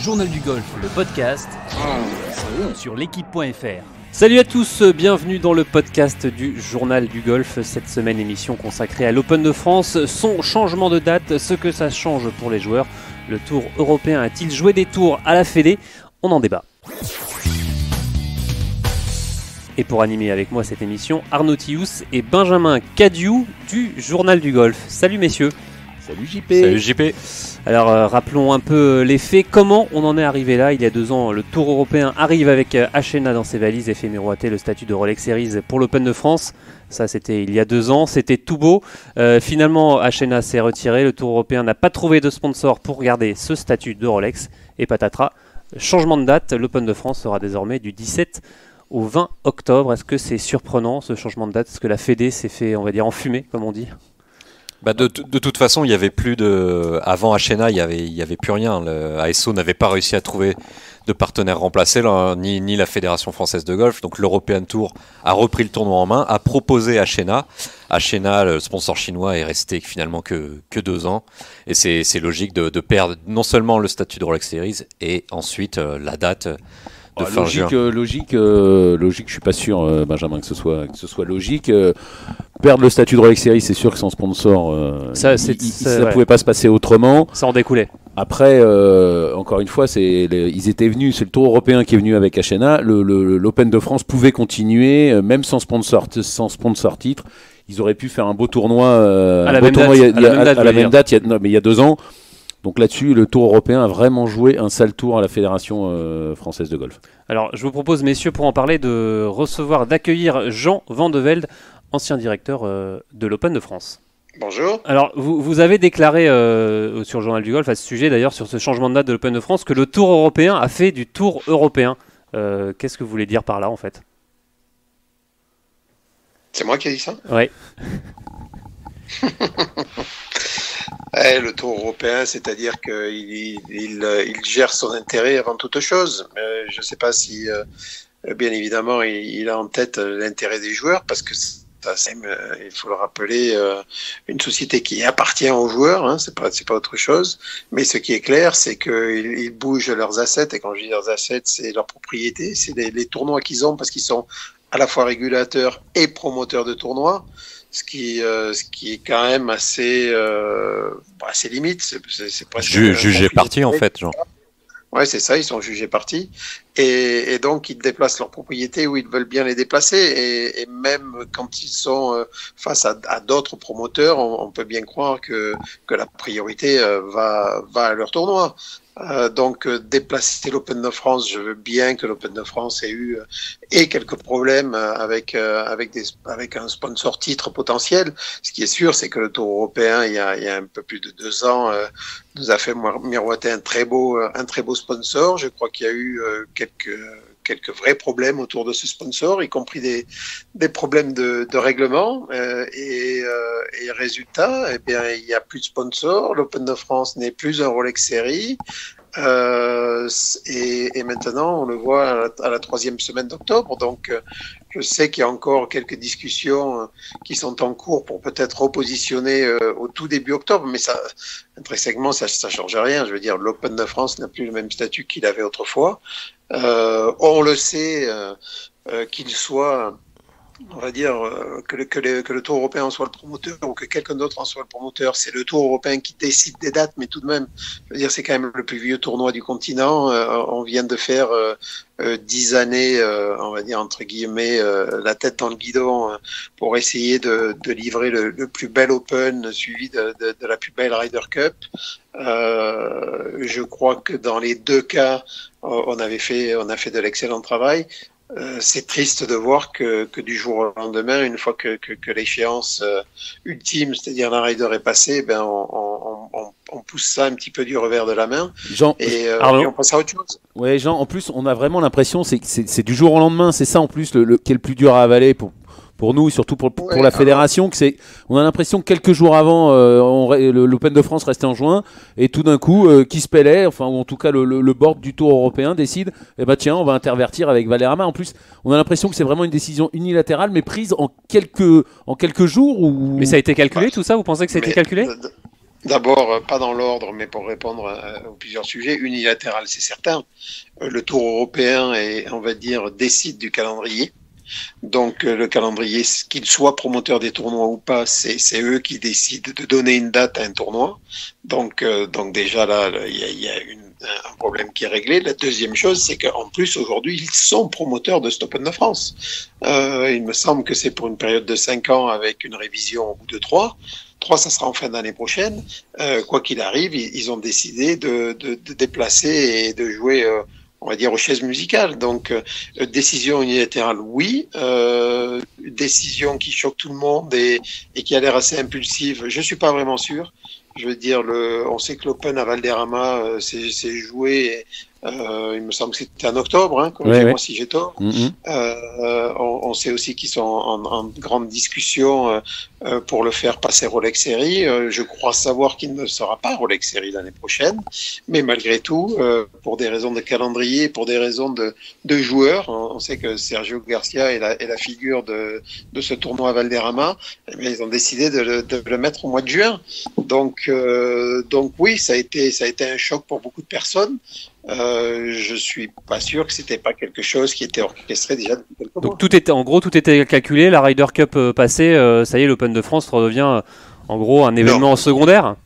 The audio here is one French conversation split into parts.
Journal du golf, le podcast sur l'équipe.fr. Salut à tous, bienvenue dans le podcast du Journal du Golf. Cette semaine, émission consacrée à l'Open de France, son changement de date, ce que ça change pour les joueurs. Le Tour européen a-t-il joué des tours à la Fédé? On en débat. Et pour animer avec moi cette émission, Arnaud Tius et Benjamin Cadiou du Journal du Golf. Salut messieurs. Salut JP. Salut JP. Alors euh, rappelons un peu les faits. Comment on en est arrivé là? Il y a deux ans, le Tour européen arrive avec euh, Hachena dans ses valises et fait miroiter le statut de Rolex Series pour l'Open de France. Ça, c'était il y a deux ans. C'était tout beau. Euh, finalement, Hachena s'est retiré. Le Tour européen n'a pas trouvé de sponsor pour garder ce statut de Rolex. Et patatras. Changement de date. L'Open de France sera désormais du 17 au 20 octobre. Est-ce que c'est surprenant ce changement de date? Est-ce que la Fédé s'est fait, on va dire, enfumer, comme on dit? Bah de, toute façon, il y avait plus de. Avant Hachena, il y avait, il y avait plus rien. Le ASO n'avait pas réussi à trouver de partenaire remplacé, là, ni, ni la Fédération française de golf. Donc l'European Tour a repris le tournoi en main, a proposé Hachena. Hachena, le sponsor chinois, est resté finalement que, que deux ans. Et c'est logique de, de, perdre non seulement le statut de Rolex Series et ensuite euh, la date ah, logique, euh, logique, euh, logique. Je suis pas sûr, euh, Benjamin, que ce soit que ce soit logique. perdre le statut de Rolex Series, c'est sûr que sans sponsor, ça, ne pouvait pas se passer autrement. Ça en découlait. Après, encore une fois, c'est ils étaient venus, c'est le Tour européen qui est venu avec Hachena. L'Open de France pouvait continuer, même sans sponsor, sans sponsor titre. Ils auraient pu faire un beau tournoi, à la, même, date, il y a, mais il y a deux ans. Donc là-dessus, le Tour européen a vraiment joué un sale tour à la Fédération euh, française de golf. Alors, je vous propose, messieurs, pour en parler, de recevoir, d'accueillir Jean Vandevelde, ancien directeur euh, de l'Open de France. Bonjour. Alors, vous, vous avez déclaré euh, sur le Journal du Golf, à ce sujet d'ailleurs, sur ce changement de date de l'Open de France, que le Tour européen a fait du Tour européen. Qu'est-ce que vous voulez dire par là, en fait? C'est moi qui ai dit ça? Oui. Eh, le tour européen, c'est-à-dire qu'il il, gère son intérêt avant toute chose. Euh, je ne sais pas si, euh, bien évidemment, il, a en tête l'intérêt des joueurs, parce que euh, il faut le rappeler, une société qui appartient aux joueurs, hein, c'est pas c'est pas autre chose. Mais ce qui est clair, c'est qu'ils ils bougent leurs assets, et quand je dis leurs assets, c'est leur propriété, c'est les, les tournois qu'ils ont, parce qu'ils sont à la fois régulateurs et promoteurs de tournois ce qui, euh, ce qui est quand même assez, euh, bah, assez limite. C'est presque jugé parti en fait, genre. Ouais, c'est ça, ils sont jugés partis. Et, et, donc, ils déplacent leurs propriétés où ils veulent bien les déplacer. Et, et même quand ils sont euh, face à, à d'autres promoteurs, on, on, peut bien croire que, que la priorité euh, va, va à leur tournoi. Euh, donc euh, déplacer l'Open de France, je veux bien que l'Open de France ait eu euh, et quelques problèmes avec avec des avec un sponsor titre potentiel. Ce qui est sûr, c'est que le Tour européen, il y a, il y a un peu plus de deux ans, nous a fait miroiter un très beau un très beau sponsor. Je crois qu'il y a eu quelques quelques vrais problèmes autour de ce sponsor, y compris des, problèmes de, de règlement. Euh, et, euh, et, résultat, eh bien, il n'y a plus de sponsor. L'Open de France n'est plus un Rolex Série. Euh, et, et, maintenant, on le voit à la, troisième semaine d'octobre. Donc, euh, je sais qu'il y a encore quelques discussions euh, qui sont en cours pour peut-être repositionner au tout début octobre, mais ça, intrinsèquement, ça ne change rien. Je veux dire, l'Open de France n'a plus le même statut qu'il avait autrefois. Euh, on le sait, euh, qu'il soit on va dire que le, que, le, Tour européen en soit le promoteur ou que quelqu'un d'autre en soit le promoteur. C'est le Tour européen qui décide des dates, mais tout de même, je veux dire, c'est quand même le plus vieux tournoi du continent. on vient de faire dix années, on va dire entre guillemets, la tête dans le guidon pour essayer de, livrer le, plus bel Open suivi de, de, de la plus belle Ryder Cup. je crois que dans les deux cas, on avait fait, on a fait de l'excellent travail. Euh, c'est triste de voir que, que, du jour au lendemain, une fois que, que, que l'échéance euh, ultime, c'est-à-dire la rider est passée, ben on, on, on, on, pousse ça un petit peu du revers de la main Jean, et, euh, et on passe à autre chose. Ouais, Jean. En plus, on a vraiment l'impression c'est c'est du jour au lendemain. C'est ça en plus le, le, qui est le plus dur à avaler pour pour nous, surtout pour, pour Ouais, la alors- fédération, que c'est, on a l'impression que quelques jours avant, euh, on re- le- l'Open de France restait en juin, et tout d'un coup, euh, qui se pélait, enfin, ou en tout cas le, le, le board du Tour européen décide, eh ben tiens, on va intervertir avec Valderrama. En plus, on a l'impression que c'est vraiment une décision unilatérale, mais prise en quelques, en quelques jours ou. Mais ça a été calculé tout ça? Vous pensez que ça a été calculé? D'abord, euh, pas dans l'ordre, mais pour répondre aux plusieurs sujets, unilatéral, c'est certain. Le Tour européen on va dire décide du calendrier. Donc euh, le calendrier, qu'il soit promoteur des tournois ou pas, c'est eux qui décident de donner une date à un tournoi. Donc euh, donc déjà là, il y a, un problème qui est réglé. La deuxième chose, c'est qu'en plus aujourd'hui, ils sont promoteurs de cet Open de France. Euh, il me semble que c'est pour une période de cinq ans avec une révision au bout de trois. Trois, ça sera en fin d'année prochaine. Quoi qu'il arrive, ils, ont décidé de, déplacer et de jouer, on va dire, aux chaises musicales. Donc, euh, décision unilatérale, oui. Euh, décision qui choque tout le monde et, et qui a l'air assez impulsive, je suis pas vraiment sûr. Je veux dire, le, on sait que l'Open à Valderrama, euh, c'est joué, euh, il me semble que c'était en octobre, hein, corrigez-moi ouais. si j'ai tort. Mhm. Euh, on, on sait aussi qu'ils sont en, en grande discussion euh, euh, pour le faire passer Rolex Series. Euh, je crois savoir qu'il ne sera pas Rolex Series l'année prochaine, mais malgré tout, euh, pour des raisons de calendrier, pour des raisons de, de joueurs, on, on sait que Sergio Garcia est la, est la figure de, de ce tournoi à Valderrama. Eh bien, ils ont décidé de le, de le mettre au mois de juin. Donc, euh, donc oui, ça a été ça a été un choc pour beaucoup de personnes. Euh, je suis pas sûr que c'était pas quelque chose qui était orchestré déjà depuis quelques mois. Donc tout était, en gros, tout était calculé. La Ryder Cup euh, passée, euh, ça y est, l'Open de France redevient euh, en gros un événement secondaire.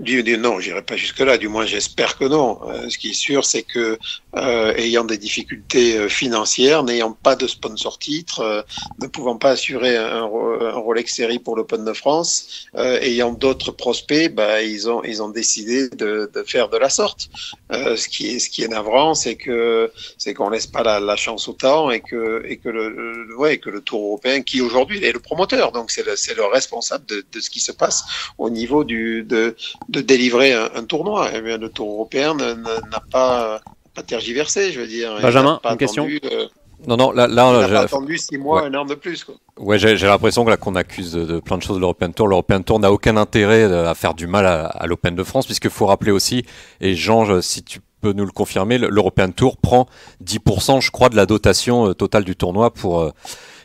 Non, j'irai pas jusque-là. Du moins, j'espère que non. Euh, ce qui est sûr, c'est que euh, ayant des difficultés euh, financières, n'ayant pas de sponsor titre, euh, ne pouvant pas assurer un, Ro- un Rolex Série pour l'Open de France, euh, ayant d'autres prospects, bah, ils ont ils ont décidé de, de faire de la sorte. Ce qui est ce qui est navrant, c'est que c'est qu'on laisse pas la, la chance au temps et que et que le, le- ouais que le Tour européen, qui aujourd'hui est le promoteur, donc c'est le c'est le responsable de, de ce qui se passe au niveau du de de délivrer un, un tournoi. Eh bien, le Tour européen n'a pas, pas tergiversé, je veux dire. Benjamin, pas une question euh, Non, non, là, pas attendu six mois, Ouais. un an de plus. Quoi. Ouais, j'ai l'impression que là qu'on accuse de, de plein de choses de l'European Tour. L'European Tour n'a aucun intérêt euh, à faire du mal à, à l'Open de France, puisqu'il faut rappeler aussi, et Jean, je- si tu peux nous le confirmer, le- l'European Tour prend 10%, je crois, de la dotation euh, totale du tournoi pour. euh,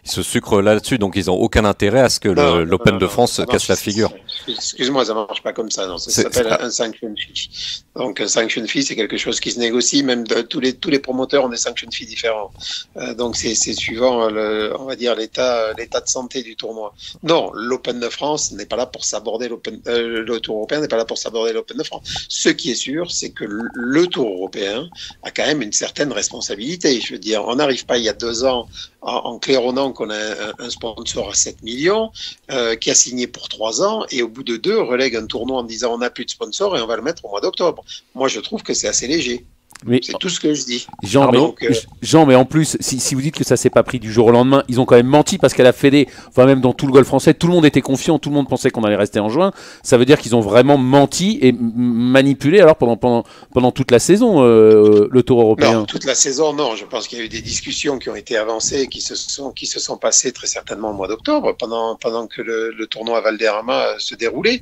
ils se sucrent là-dessus, donc ils n'ont aucun intérêt à ce que l'Open non, de non, France casse la figure. Excuse-moi, ça marche pas comme ça. Non, ça s'appelle un sanction fee. Donc, un sanction fee, c'est quelque chose qui se négocie. Même de, tous les tous les promoteurs ont des sanction fees différents. Euh, donc, c'est suivant, euh, le, on va dire l'état l'état de santé du tournoi. Non, l'Open de France n'est pas là pour s'aborder l'Open. Euh, le Tour européen n'est pas là pour s'aborder l'Open de France. Ce qui est sûr, c'est que le, le Tour européen a quand même une certaine responsabilité. Je veux dire, on n'arrive pas il y a deux ans en, en claironnant qu'on a un, un sponsor à 7 millions euh, qui a signé pour trois ans et au bout de deux relègue un tournoi en disant on n'a plus de sponsor et on va le mettre au mois d'octobre. Moi, je trouve que c'est assez léger. Mais C'est tout ce que je dis. Jean, mais, Donc, euh, Jean, mais en plus, si, si vous dites que ça s'est pas pris du jour au lendemain, ils ont quand même menti parce qu'à la Fédé, enfin même dans tout le golf français, tout le monde était confiant, tout le monde pensait qu'on allait rester en juin. Ça veut dire qu'ils ont vraiment menti et manipulé alors pendant, pendant, pendant toute la saison euh, le Tour européen. Non, toute la saison, non. Je pense qu'il y a eu des discussions qui ont été avancées, qui se sont, qui se sont passées très certainement au mois d'octobre, pendant, pendant que le, le tournoi à Valderrama euh, se déroulait.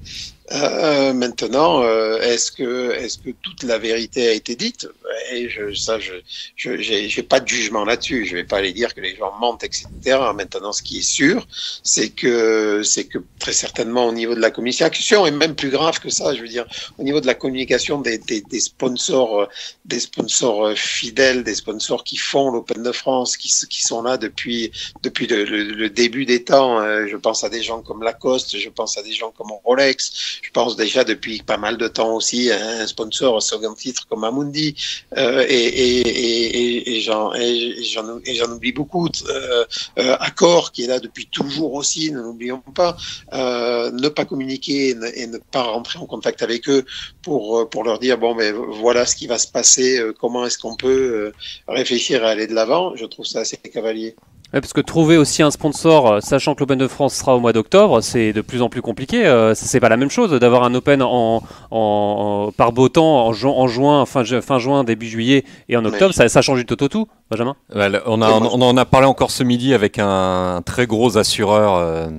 Euh, maintenant, euh, est-ce que, est-ce que toute la vérité a été dite? Et je, ça, je, je, j'ai, j'ai pas de jugement là-dessus. Je vais pas aller dire que les gens mentent, etc. Maintenant, ce qui est sûr, c'est que, c'est que très certainement au niveau de la communication, et même plus grave que ça, je veux dire, au niveau de la communication des, des, des sponsors, euh, des sponsors euh, fidèles, des sponsors qui font l'Open de France, qui, qui sont là depuis depuis le, le- début des temps. Euh, Je pense à des gens comme Lacoste, je pense à des gens comme Rolex, je pense déjà depuis pas mal de temps aussi à un sponsor au second titre comme Amundi, euh, et, j'en oublie beaucoup. Euh, euh, Accor qui est là depuis toujours aussi, ne l'oublions pas. Euh, ne pas communiquer et ne, pas rentrer en contact avec eux pour euh, pour leur dire bon mais voilà ce qui va se passer, euh, comment est-ce qu'on peut euh, réfléchir à aller de l'avant. Je trouve ça assez cavalier. Ouais, parce que trouver aussi un sponsor, euh, sachant que l'Open de France sera au mois d'octobre, c'est de plus en plus compliqué. Euh, c'est pas la même chose d'avoir un Open en, en- en- par beau temps en, ju- en juin, fin, ju- fin juin, début juillet et en octobre. Ça, ça change du tout au tout, Benjamin? Ouais, le- on, a, Et moi, on en a parlé encore ce midi avec un très gros assureur euh,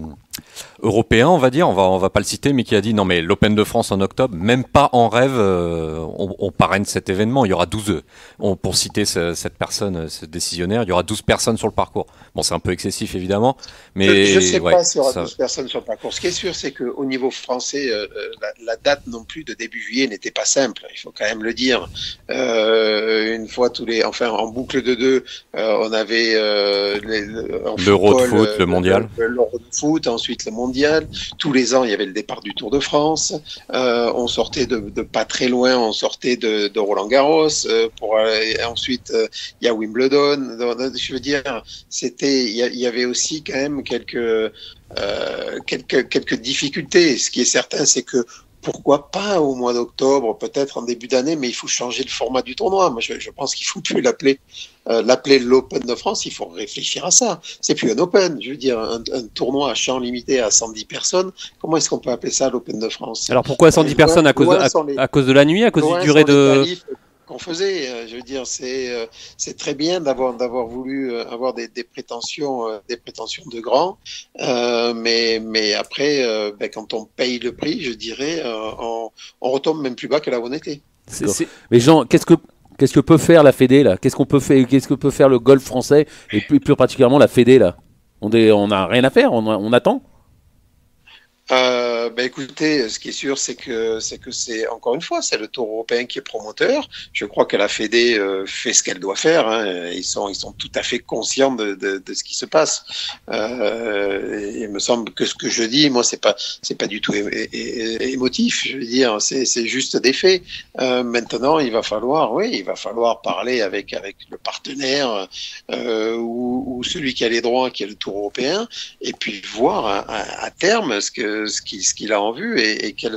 européen, on va dire, on va, on va pas le citer, mais qui a dit non mais l'Open de France en octobre, même pas en rêve, euh, on, on parraine cet événement. Il y aura 12, on, pour citer ce- cette personne, euh, ce décisionnaire, il y aura 12 personnes sur le parcours. Bon, c'est un peu excessif évidemment, mais je ne sais ouais, pas s'il y aura ça- 12 personnes sur le parcours. Ce qui est sûr, c'est qu'au niveau français, euh, euh, la, la date non plus de début juillet n'était pas simple. Il faut quand même le dire. Euh, une fois tous les, enfin, en boucle de deux, euh, on avait euh, L'Euro de foot, le mondial. le- L'Euro de foot, ensuite le mondial. Tous les ans, il y avait le départ du Tour de France. Euh, on sortait de, pas très loin, on sortait de, Roland Garros. euh, pour ensuite, euh, il y a Wimbledon. Je veux dire, c'était, il y, avait aussi quand même quelques quelques quelques difficultés. Ce qui est certain, c'est que pourquoi pas au mois d'octobre, peut-être en début d'année, mais il faut changer le format du tournoi. Moi, je, je pense qu'il faut plus l'appeler euh, l'appeler l'Open de France. Il faut réfléchir à ça. C'est plus un Open. Je veux dire, un, un tournoi à champ limité à 110 personnes. Comment est-ce qu'on peut appeler ça l'Open de France? Alors pourquoi 110 Loin- personnes à cause, de, loin à, sont les- à cause de la nuit, à cause du durée de. qu'on faisait. Euh, Je veux dire, c'est euh, c'est très bien d'avoir d'avoir voulu avoir des, des prétentions des prétentions de grands, euh, mais mais après, euh, ben, quand on paye le prix, je dirais, euh, on, on retombe même plus bas que là où on était. Mais Jean, qu'est-ce que qu'est-ce que peut faire la Fédé là? Qu'est-ce qu'on peut faire Qu'est-ce que peut faire le golf français et plus, particulièrement la Fédé là? On est, on a rien à faire. On attend. Euh, ben écoutez, ce qui est sûr, c'est que c'est que c'est encore une fois, c'est le Tour européen qui est promoteur. Je crois que la Fédé euh, fait ce qu'elle doit faire. Hein. Ils sont ils sont tout à fait conscients de, de, ce qui se passe. Euh, il me semble que ce que je dis, moi, c'est pas c'est pas du tout émotif. Je veux dire, c'est c'est juste des faits. Euh, maintenant, il va falloir, oui, il va falloir parler avec avec le partenaire ou, celui qui a les droits, qui est le Tour européen, et puis voir à terme ce que ce qu'il a en vue et, quelle,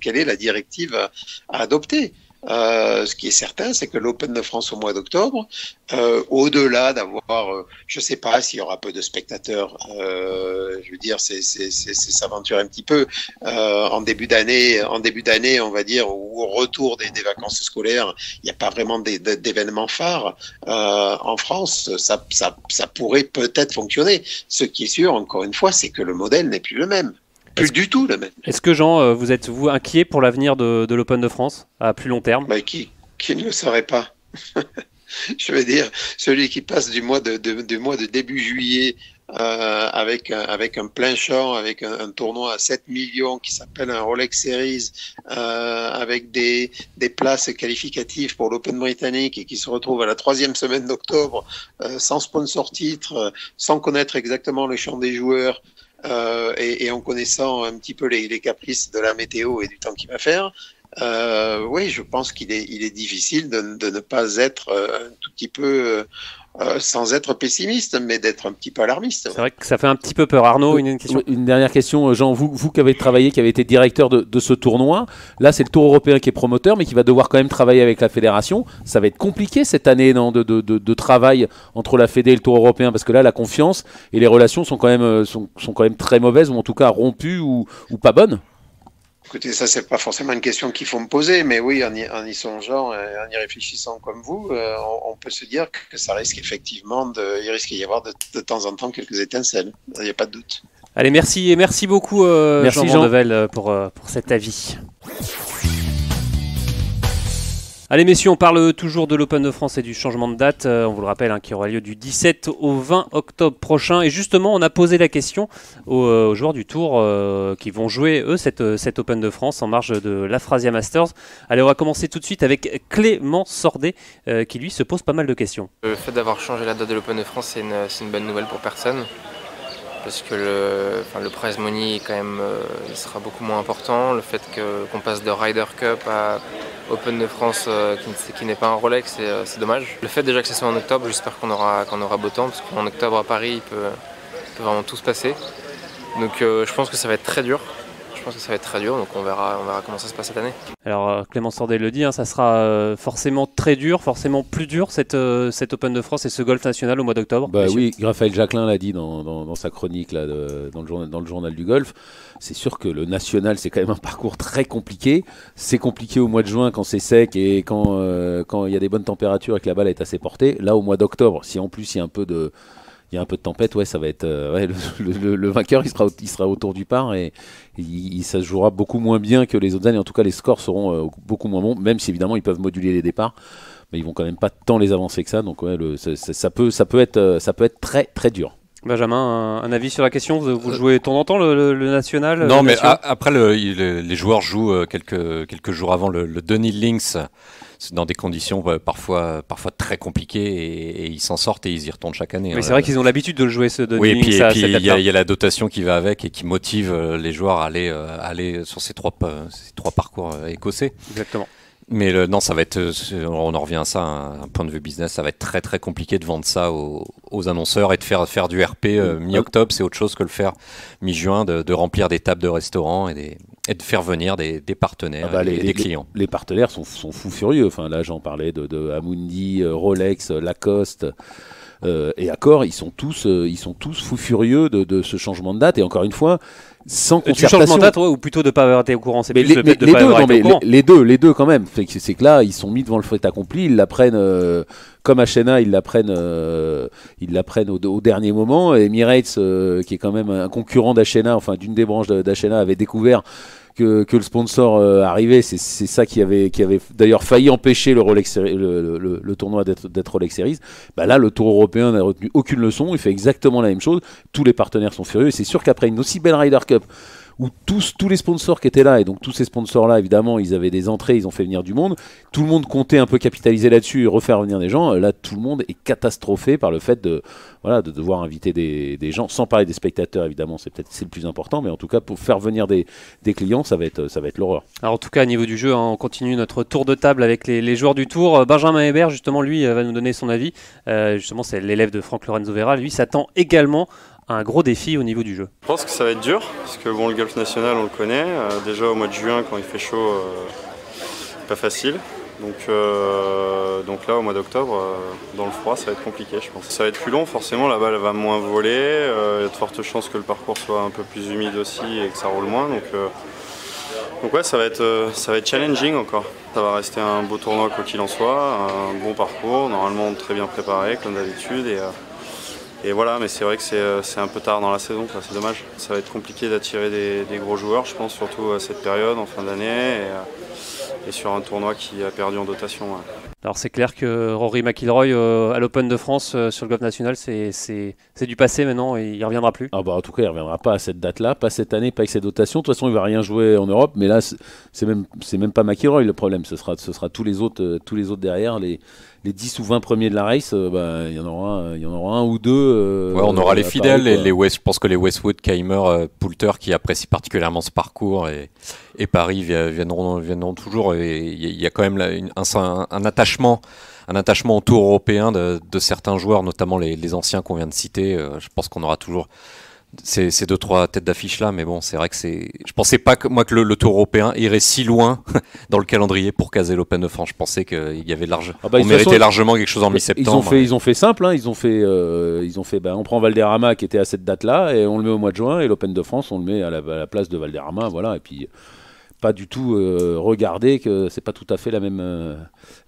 quelle, est la directive à adopter. Euh, ce qui est certain, c'est que l'Open de France au mois d'octobre, euh, au-delà d'avoir, euh, je sais pas s'il y aura peu de spectateurs, je veux dire, c'est s'aventurer un petit peu. En début d'année, en début d'année, on va dire, ou au retour des, vacances scolaires, il n'y a pas vraiment d'événements phares. En France, ça pourrait peut-être fonctionner. Ce qui est sûr, encore une fois, c'est que le modèle n'est plus le même. Plus du tout le même. Est-ce que Jean, euh, vous êtes vous inquiet pour l'avenir de, de l'Open de France à plus long terme? Bah, qui, qui ne le saurait pas? Je veux dire, celui qui passe du mois de, de- du mois de début juillet euh, avec, un, avec un plein champ, avec un, un tournoi à 7 millions qui s'appelle un Rolex Series, euh, avec des, des places qualificatives pour l'Open britannique et qui se retrouve à la troisième semaine d'octobre, euh, sans sponsor titre, euh, sans connaître exactement le champ des joueurs, euh, et, et en connaissant un petit peu les, les caprices de la météo et du temps qu'il va faire, euh, oui, je pense qu'il est, il est difficile de, de ne pas être euh, un tout petit peu, euh, sans être pessimiste, mais d'être un petit peu alarmiste. C'est vrai que ça fait un petit peu peur. Arnaud, une, une question Oui, Une dernière question, Jean. Vous, vous qui avez travaillé, qui avez été directeur de, de ce tournoi, là c'est le Tour européen qui est promoteur, mais qui va devoir quand même travailler avec la fédération. Ça va être compliqué cette année non, de, de, de- de travail entre la Fédé et le Tour européen, parce que là la confiance et les relations sont quand même, sont, sont quand même très mauvaises, ou en tout cas rompues ou, ou pas bonnes. Écoutez, ça, c'est pas forcément une question qu'il faut me poser, mais oui, en y, en y songeant, et en y réfléchissant comme vous, euh, on, on peut se dire que ça risque effectivement de, il risque d'y avoir de, de temps en temps quelques étincelles. Il n'y a pas de doute. Allez, merci et merci beaucoup euh, Merci, Jean, Jean. Euh, pour, euh, pour cet avis. Allez messieurs, on parle toujours de l'Open de France et du changement de date, euh, on vous le rappelle, hein, qui aura lieu du 17 au 20 octobre prochain. Et justement, on a posé la question aux, euh, joueurs du Tour euh, qui vont jouer, eux, cette, cette Open de France en marge de l'Afrasia Masters. Allez, on va commencer tout de suite avec Clément Sordet, qui lui se pose pas mal de questions. Le fait d'avoir changé la date de l'Open de France, c'est une bonne nouvelle pour personne. Parce que le, enfin, le prize money, quand même, euh, sera beaucoup moins important. Le fait qu'on passe de Ryder Cup à Open de France, euh, qui, qui n'est pas un Rolex, c'est, euh, c'est dommage. Le fait déjà que ce soit en octobre, j'espère qu'on aura, qu'on aura beau temps. Parce qu'en octobre à Paris, il peut, il peut vraiment tout se passer. Donc je pense que ça va être très dur. Je pense que ça va être très dur, donc on verra, on verra comment ça se passe cette année. Alors euh, Clément Sordet le dit, hein, ça sera euh, forcément très dur, forcément plus dur cette, euh, cette Open de France et ce Golf National au mois d'octobre. Bah oui, Raphaël Jacquelin l'a dit dans, dans- dans sa chronique là, de- dans, le journal, dans le journal du golf. C'est sûr que le national, c'est quand même un parcours très compliqué. C'est compliqué au mois de juin quand c'est sec et quand euh, quand il y a des bonnes températures et que la balle est assez portée. Là, au mois d'octobre, si en plus il y a un peu de il y a un peu de tempête, ouais, ça va être euh, le, vainqueur, sera, autour du par et, ça se jouera beaucoup moins bien que les autres années. En tout cas, les scores seront euh, beaucoup moins bons, même si évidemment ils peuvent moduler les départs mais ils vont quand même pas tant les avancer que ça. Donc ouais, ça peut, ça peut être, euh, ça peut être très très dur. Benjamin, un, un avis sur la question? Vous, vous jouez de temps en temps le, le- le national Non, le mais a- après, il- les joueurs jouent euh, quelques, quelques jours avant le, Denis Links c'est dans des conditions euh, parfois, parfois très compliquées et, et ils s'en sortent et ils y retournent chaque année. Mais hein. c'est vrai qu'ils ont l'habitude de le jouer ce de Oui, et Links puis, il y, a- y la dotation qui va avec et qui motive euh, les joueurs à aller, euh, à aller sur ces trois, ces trois parcours euh, écossais. Exactement. Mais le- non, ça va être, euh, on en revient à ça, un, un point de vue business, ça va être très très compliqué de vendre ça aux, aux annonceurs et de faire, faire du RP euh, mi-octobre, c'est autre chose que le faire mi-juin, de, de remplir des tables de restaurants et, des, et de faire venir des, des partenaires Ah bah, et, les, des les- clients. les partenaires sont, sont fous furieux. Enfin là, j'en parlais de, de Amundi, euh, Rolex, Lacoste. Euh, et Accor, ils sont tous, euh, ils sont tous fous furieux de, de ce changement de date. Et encore une fois, sans Du concertation. changement de date, ouais, ou plutôt de ne pas avoir été au courant C'est Mais plus les, le mais fait de les pas deux, avoir non, été mais au courant. les, les deux, les deux quand même. C'est que là, ils sont mis devant le fait accompli. Ils l'apprennent euh, comme Achena, ils l'apprennent, euh, ils l'apprennent au, au dernier moment. Et Emirates, qui est quand même un concurrent d'Achena, enfin d'une des branches d'Achena, avait découvert que, le sponsor euh, arrivait. C'est ça qui avait, qui avait d'ailleurs failli empêcher le, Rolex, le, le- tournoi d'être d'être Rolex Series. Bah là, le Tour européen n'a retenu aucune leçon. Il fait exactement la même chose. Tous les partenaires sont furieux. Et c'est sûr qu'après une aussi belle Ryder Cup où tous, tous les sponsors qui étaient là, et donc tous ces sponsors-là, évidemment, ils avaient des entrées, ils ont fait venir du monde. Tout le monde comptait un peu capitaliser là-dessus et refaire venir des gens. Là, tout le monde est catastrophé par le fait de, voilà, de devoir inviter des, des gens, sans parler des spectateurs, évidemment, c'est peut-être le plus important, mais en tout cas, pour faire venir des, des clients, ça va être, être l'horreur. Alors en tout cas, au niveau du jeu, hein, on continue notre tour de table avec les, joueurs du tour. Benjamin Hébert, justement, lui, euh, va nous donner son avis. Euh, justement, c'est l'élève de Franck Lorenzo Vera. Lui s'attend également un gros défi au niveau du jeu. Je pense que ça va être dur, parce que bon, le golf national, on le connaît. Euh, déjà au mois de juin, quand il fait chaud, euh, pas facile. Donc, euh, donc là, au mois d'octobre, dans le froid, ça va être compliqué, je pense. Ça va être plus long, forcément, la balle va moins voler. Il y a de fortes chances que le parcours soit un peu plus humide aussi et que ça roule moins. Donc, donc ouais, ça va, être, ça va être challenging encore. Ça va rester un beau tournoi quoi qu'il en soit, un bon parcours, normalement très bien préparé comme d'habitude. Et, et voilà, mais c'est vrai que c'est euh, c'est un peu tard dans la saison, c'est dommage. Ça va être compliqué d'attirer des, des gros joueurs, je pense, surtout à cette période, en fin d'année, et, euh, et sur un tournoi qui a perdu en dotation. ouais. Alors c'est clair que Rory McIlroy euh, à l'Open de France euh, sur le golf national, c'est- c'est c'est du passé maintenant et il reviendra plus. Ah bah en tout cas, il reviendra pas à cette date-là, pas cette année, pas avec ses dotations. De toute façon, il va rien jouer en Europe, mais là, c'est même, c'est même pas McIlroy le problème. Ce sera, ce sera tous les autres, tous les autres derrière, les, les 10 ou 20 premiers de la race. euh, bah, il y en aura, y en aura un ou deux. euh, Ouais, on aura les à fidèles, Paris, et quoi. les West, je pense que les Westwood, Keimer, euh, Poulter qui apprécient particulièrement ce parcours et, et Paris vi- viendront, viendront toujours. Il y, a- il y a quand même là une- un, un attachement, un attachement au Tour européen de, de certains joueurs, notamment les, les anciens qu'on vient de citer. Euh, je pense qu'on aura toujours ces, ces deux trois têtes d'affiche là, mais bon, c'est vrai que c'est. Je pensais pas que moi que le, le Tour européen irait si loin dans le calendrier pour caser l'Open de France. Je pensais qu'il y avait large, Ah bah, on méritait façon, largement quelque chose en Ils mi-septembre. ont fait, ils ont fait simple. hein, ils ont fait, euh, ils ont fait. bah, on prend Valderrama qui était à cette date-là et on le met au mois de juin et l'Open de France on le met à la, à la place de Valderrama, voilà. Et puis pas du tout euh, regarder que c'est pas tout à fait la même, euh,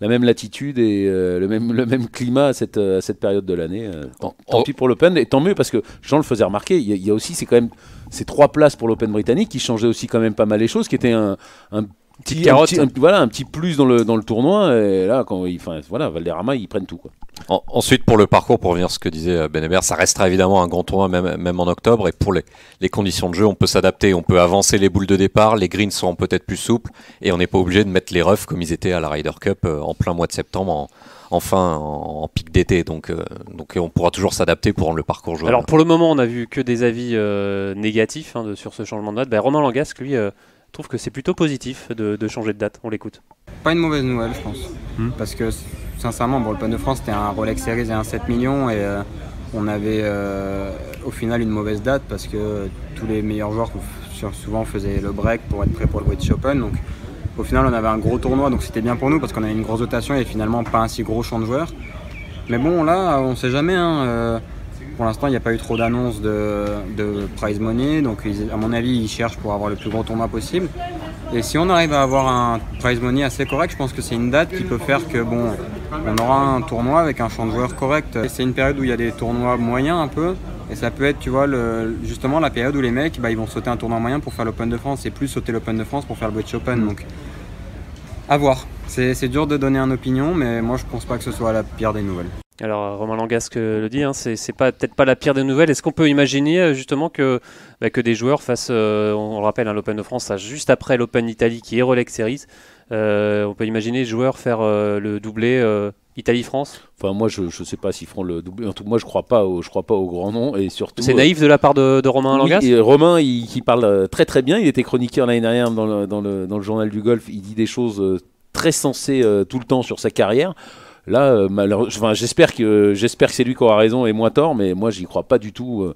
la même latitude et euh, le même, le même climat à cette, à cette période de l'année. tant, tant Oh. pis pour l'Open et tant mieux parce que Jean le faisait remarquer. Il y, a- il y a aussi, c'est quand même ces trois places pour l'Open britannique qui changeaient aussi quand même pas mal les choses, qui était un, un petit, un carotte. petit- un- voilà, un petit plus dans le, dans le tournoi. Et là, quand ils, voilà, Valderrama, ils prennent tout quoi. En- ensuite, pour le parcours, pour revenir à ce que disait euh, Ben Hébert, ça restera évidemment un grand tournoi, même, même en octobre. Et pour les, les conditions de jeu, on peut s'adapter. On peut avancer les boules de départ. Les greens seront peut-être plus souples. Et on n'est pas obligé de mettre les roughs comme ils étaient à la Ryder Cup euh, en plein mois de septembre, en, enfin en, en pic d'été. Donc, euh, donc on pourra toujours s'adapter pour rendre le parcours jouable. Alors pour le moment, on a vu que des avis euh, négatifs hein, de- sur ce changement de date. Ben, Romain Langasque, lui, euh, trouve que c'est plutôt positif de, de changer de date. On l'écoute. Pas une mauvaise nouvelle, je pense. Hmm. Parce que, sincèrement, bon, le Pan de France, c'était un Rolex Series et un 7 millions. Et euh, on avait euh, au final une mauvaise date parce que tous les meilleurs joueurs souvent on faisait le break pour être prêt pour le British Open. Donc au final on avait un gros tournoi donc c'était bien pour nous parce qu'on avait une grosse dotation et finalement pas un si gros champ de joueurs. Mais bon là on sait jamais. Hein, euh, pour l'instant il n'y a pas eu trop d'annonces de, de, prize money donc à mon avis ils cherchent pour avoir le plus gros tournoi possible. Et si on arrive à avoir un prize money assez correct, je pense que c'est une date qui peut faire que bon, on aura un tournoi avec un champ de joueurs correct. C'est une période où il y a des tournois moyens un peu. Et ça peut être, tu vois, justement la période où les mecs, bah, ils vont sauter un tournoi moyen pour faire l'Open de France et plus sauter l'Open de France pour faire le British Open. Donc, à voir. C'est dur de donner une opinion, mais moi je pense pas que ce soit la pire des nouvelles. Alors Romain Langasque le dit, hein, c'est pas peut-être pas la pire des nouvelles. Est-ce qu'on peut imaginer euh, justement que, bah, que des joueurs fassent, euh, on le rappelle, hein, l'Open de France, juste après l'Open d'Italie qui est Rolex Series, euh, on peut imaginer les joueurs faire le doublé Italie-France? Enfin, moi, je ne sais pas s'ils feront le doublé. En tout, moi, je crois pas au, je crois pas au grand nom et surtout. C'est naïf de la part de, Romain Langasque? oui, Romain, il, qui parle très très bien. Il était chroniqueur l'année dernière dans le, dans, le, dans le, journal du golf. Il dit des choses très sensées tout le temps sur sa carrière. Là, euh, j'espère que c'est lui qui aura raison et moi tort, mais moi j'y crois pas du tout. Euh,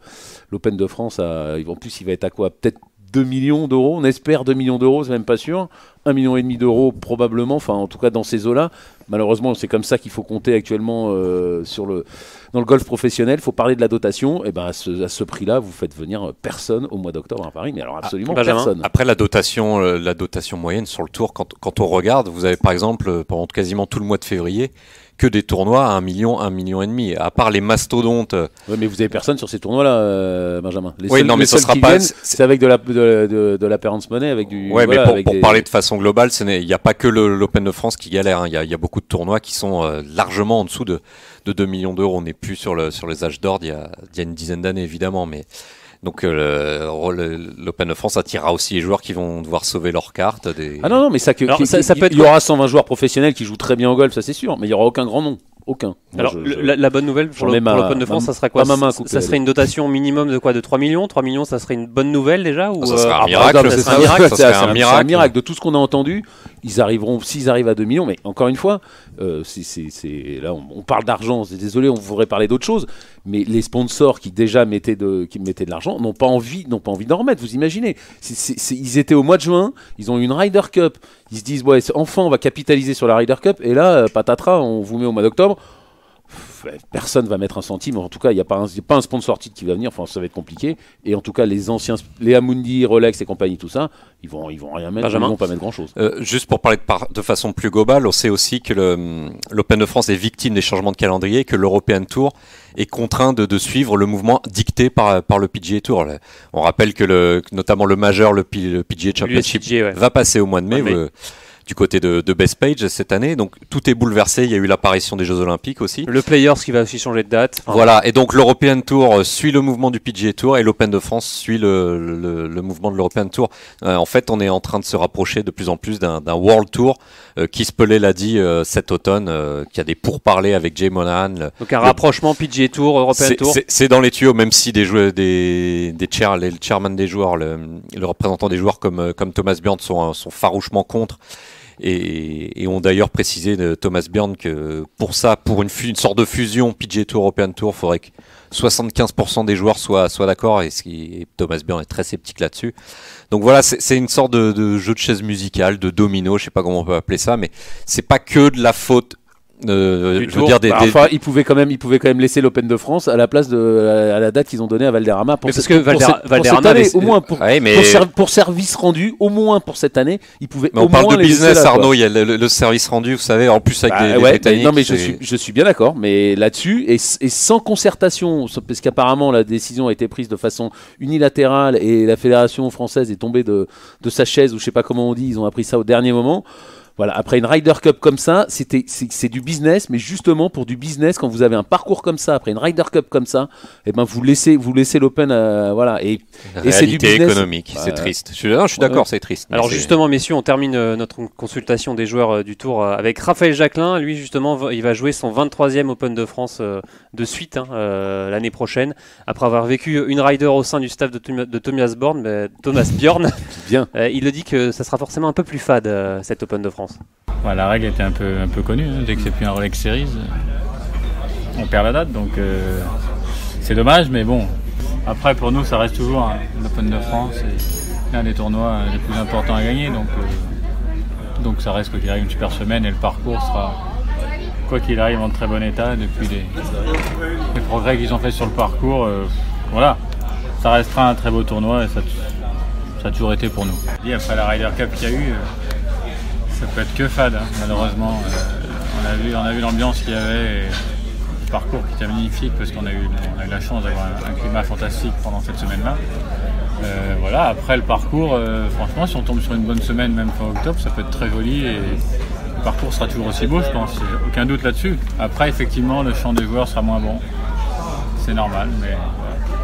L'Open de France, en plus, il va être à quoi? Peut-être 2 millions d'euros? On espère 2 millions d'euros, c'est même pas sûr. 1 million et demi d'euros probablement. Enfin, en tout cas dans ces eaux-là. Malheureusement, c'est comme ça qu'il faut compter actuellement euh, sur le dans le golf professionnel. Il faut parler de la dotation. Et ben à ce, prix-là, vous faites venir personne au mois d'octobre à Paris. Mais alors ah, absolument personne. Après la dotation, la dotation moyenne sur le tour, quand, quand on regarde, vous avez par exemple pendant quasiment tout le mois de février que des tournois à 1 million, 1 million et demi. À part les mastodontes. Ouais, mais vous avez personne sur ces tournois-là, euh, Benjamin. Les oui, non, mais ça sera pas. C'est avec de la de, de, de monnaie, avec du. Ouais, mais pour, parler de façon globale, il n'y a pas que l'Open de France qui galère. Hein. Il y, a beaucoup de tournois qui sont euh, largement en dessous de, de 2 millions d'euros. On n'est plus sur, le, sur les âges d'or d'il y, y, a une dizaine d'années, évidemment, mais. Donc euh, l'Open de France attirera aussi les joueurs qui vont devoir sauver leur carte. Des... Ah non, non, mais ça, que, ça, peut être il y aura 120 joueurs professionnels qui jouent très bien au golf, ça c'est sûr, mais il n'y aura aucun grand nom. Aucun. Alors, la, bonne nouvelle pour l'Open de France, ça sera quoi Ça, serait une dotation minimum de quoi De 3 millions 3 millions, ça serait une bonne nouvelle déjà ou Ça serait un miracle. C'est un miracle. De tout ce qu'on a entendu, ils arriveront, s'ils arrivent à 2 millions, mais encore une fois, euh, c'est, là on, parle d'argent, désolé, on voudrait parler d'autre chose, mais les sponsors qui déjà mettaient de, qui mettaient de l'argent n'ont pas envie, n'ont pas envie d'en remettre. Vous imaginez. Ils étaient au mois de juin, ils ont eu une Ryder Cup, ils se disent ouais, enfin on va capitaliser sur la Ryder Cup, et là euh, patatras, on vous met au mois d'octobre personne va mettre un centime. En tout cas, il n'y a pas un, pas un sponsor titre qui va venir. Enfin, ça va être compliqué. Et en tout cas, les anciens, les Amundi, Rolex et compagnie, tout ça, ils vont, ils vont rien mettre. Ils vont pas mettre grand chose. Euh, juste pour parler de, de, façon plus globale, on sait aussi que l'Open de France est victime des changements de calendrier, que l'European Tour est contraint de, suivre le mouvement dicté par, par le PGA Tour. On rappelle que le, notamment le majeur, le, PGA Championship, va passer au mois de mai du côté de, de, Best Page cette année. Donc tout est bouleversé. Il y a eu l'apparition des Jeux Olympiques aussi. Le Players qui va aussi changer de date. Voilà. Et donc l'European Tour euh, suit le mouvement du PGA Tour et l'Open de France suit le, le, le mouvement de l'European Tour. Euh, en fait, on est en train de se rapprocher de plus en plus d'un World Tour. Euh, Keith l'a dit euh, cet automne, euh, qui a des pourparlers avec Jay Monahan. donc un rapprochement PGA Tour, European Tour. C'est dans les tuyaux, même si des joueurs, des, des chair, les, le chairman des joueurs, le, le représentant des joueurs comme, comme Thomas Bjorn sont, sont farouchement contre et, ont d'ailleurs précisé de Thomas Bjorn que pour ça, pour une, une sorte de fusion PGA Tour European Tour, il faudrait que 75% des joueurs soient, soient d'accord et, et, Thomas Bjorn est très sceptique là-dessus. Donc voilà, c'est une sorte de, de, jeu de chaise musicale, de domino, je sais pas comment on peut appeler ça, mais c'est pas que de la faute euh, je veux dire des, bah, Enfin, ils pouvaient quand même, ils pouvaient quand même laisser l'Open de France à la place de à la date qu'ils ont donnée à Valderrama pour, parce que Valderrama année, au moins pour, pour, service rendu, au moins pour cette année, ils pouvaient. Mais on parle de business, Arnaud. Il y a le, service rendu, vous savez, en plus avec bah, des, Britanniques. Non, mais je suis, je suis bien d'accord, mais là-dessus et, et, sans concertation, parce qu'apparemment la décision a été prise de façon unilatérale et la fédération française est tombée de, de sa chaise ou je sais pas comment on dit, ils ont appris ça au dernier moment. Voilà, après une Ryder Cup comme ça, c'était c'est du business, mais justement pour du business, quand vous avez un parcours comme ça, après une Ryder Cup comme ça, et eh ben vous laissez vous laissez l'Open, euh, voilà, et, et c'est du business économique, c'est triste. Je suis, je suis d'accord, c'est triste. Alors justement, messieurs, on termine euh, notre consultation des joueurs euh, du Tour avec Raphaël Jacquelin. Lui, justement, il va jouer son 23e Open de France de suite hein, l'année prochaine, après avoir vécu une Ryder au sein du staff de, de Thomas Born, Thomas Bjorn. Bien. il le dit que ça sera forcément un peu plus fade cette Open de France la règle était un peu, un peu connue. Hein. Dès que c'est plus un Rolex Series, on perd la date. Donc euh, c'est dommage, mais bon. Après, pour nous, ça reste toujours l'Open de France. l'un des tournois les plus importants à gagner. Donc, euh, donc ça reste quoi qu'il arrive une super semaine et le parcours sera quoi qu'il arrive en très bon état depuis les, les progrès qu'ils ont fait sur le parcours. euh, voilà, ça restera un très beau tournoi et ça, ça a toujours été pour nous. Et après la Ryder Cup qu'il y a eu, euh, ça peut être que fade hein, malheureusement. Euh, on a vu, on a vu l'ambiance qu'il y avait. Et, le parcours qui était magnifique parce qu'on a a eu la chance d'avoir un, climat fantastique pendant cette semaine-là. Euh, voilà, après le parcours, euh, franchement, si on tombe sur une bonne semaine, même fin octobre, ça peut être très joli et le parcours sera toujours aussi beau, je pense, aucun doute là-dessus. Après, effectivement, le champ des joueurs sera moins bon, c'est normal, mais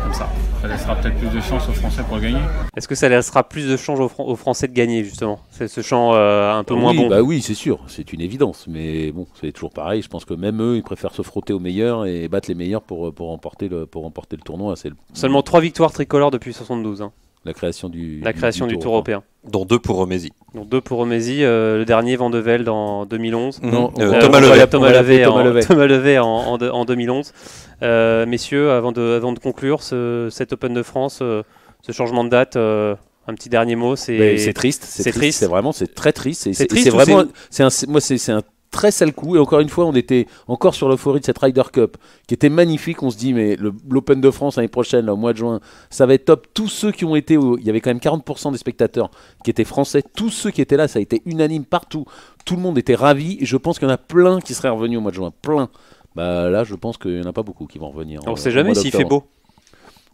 comme ça. Ça laissera peut-être plus de chance aux Français pour gagner. Est-ce que ça laissera plus de chance aux, Fran- aux Français de gagner, justement? C'est ce champ euh, un peu moins bon. Bah oui, c'est sûr, c'est une évidence. Mais bon, c'est toujours pareil. Je pense que même eux, ils préfèrent se frotter aux meilleurs et battre les meilleurs pour, pour, remporter, le, pour remporter le tournoi. Le- Seulement 3 victoires tricolores depuis 72. hein. La création du, La création du, Tour européen. Dont deux pour Romézy. Donc deux pour Romézy, euh, le dernier Van de Velde en 2011. Non, Euh, Euh, Thomas Levet. Thomas Levet en, Thomas Levet. Thomas Levet en, en de- en 2011. Euh, messieurs, avant de, avant de conclure ce, cet Open de France, euh, ce changement de date, euh, un petit dernier mot, c'est C'est triste, c'est triste, c'est vraiment, c'est très triste. C'est vraiment, c'est- un, moi c'est c'est un très sale coup. Et encore une fois, on était encore sur l'euphorie de cette Ryder Cup qui était magnifique. On se dit, mais le- l'Open de France l'année prochaine, là, au mois de juin, ça va être top. Tous ceux qui ont été, il y avait quand même 40% des spectateurs qui étaient français. Tous ceux qui étaient là, ça a été unanime partout. Tout le monde était ravi. Et je pense qu'il y en a plein qui seraient revenus au mois de juin. Plein. Bah là, je pense qu'il n'y en a pas beaucoup qui vont revenir. On euh, sait jamais s'il fait beau.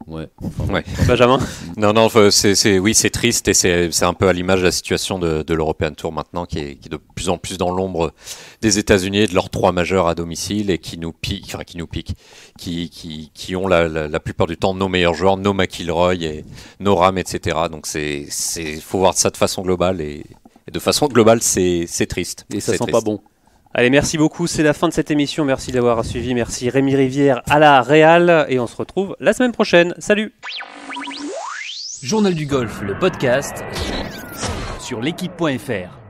Ouais. Ouais. Benjamin Non, non, c'est, c'est- oui, c'est triste et c'est, c'est un peu à l'image de la situation de, de l'European Tour maintenant, qui est, qui est de plus en plus dans l'ombre des États-Unis et de leurs trois majeurs à domicile et qui nous piquent, enfin, qui nous piquent, qui, qui, qui ont la, la, la plupart du temps nos meilleurs joueurs, nos McIlroy et nos Ram, etc. Donc c'est, c'est, faut voir ça de façon globale et, et de façon globale, c'est, c'est triste. Et ça sent triste. pas bon. Allez, merci beaucoup. C'est la fin de cette émission. Merci d'avoir suivi. Merci Rémi Rivière à la Réal. Et on se retrouve la semaine prochaine. Salut Journal du golf, le podcast sur l'équipe.fr.